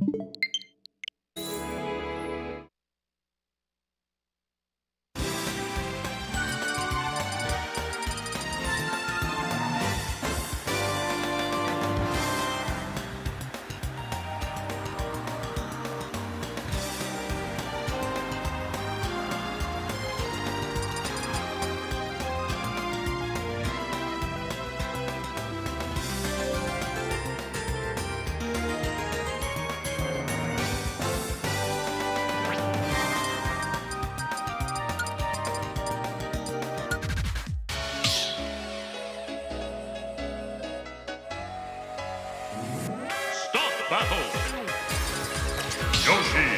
you battle. Yoshi.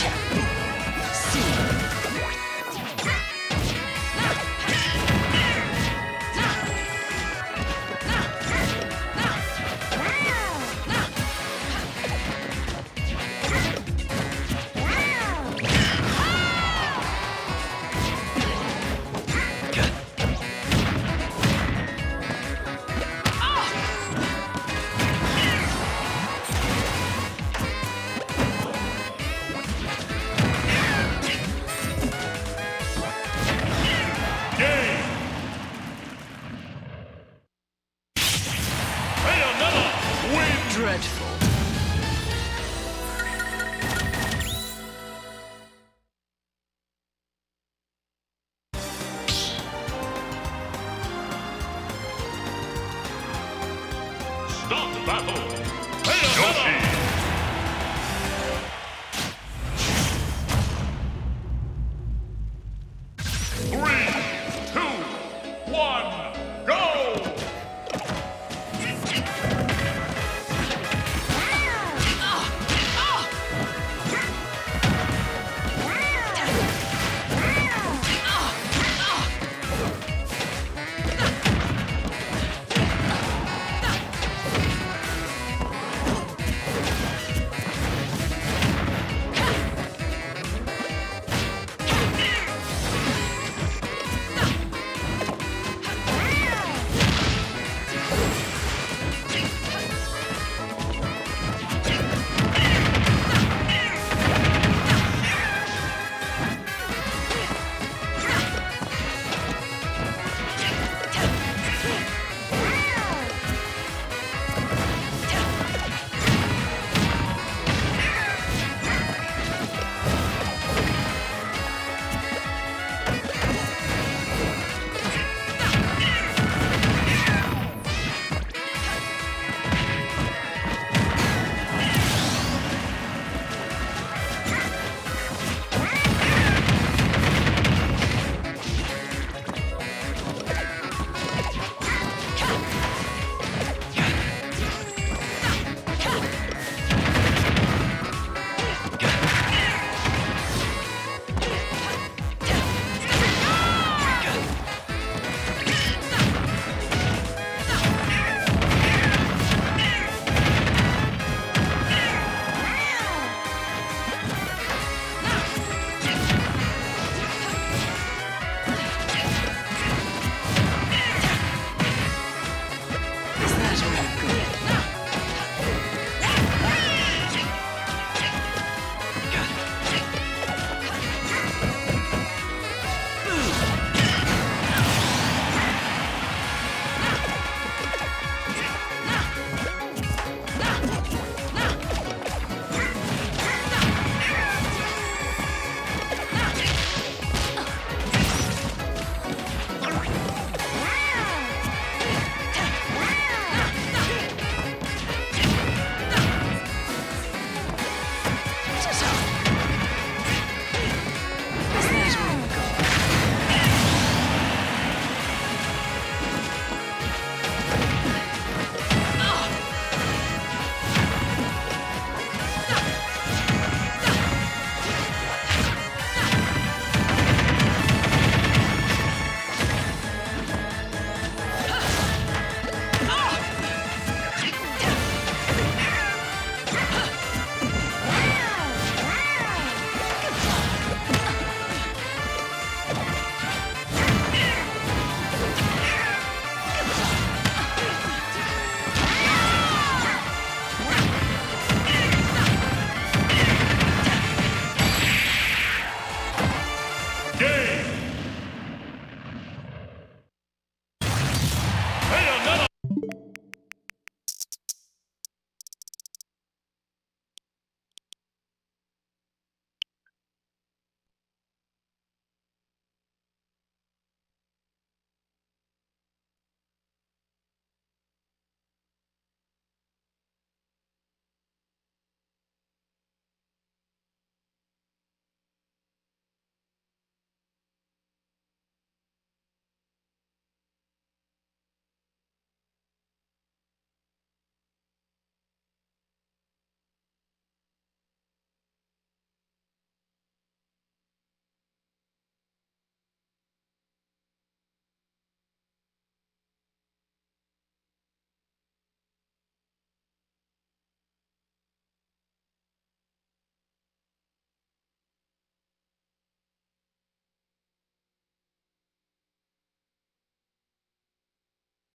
Yeah.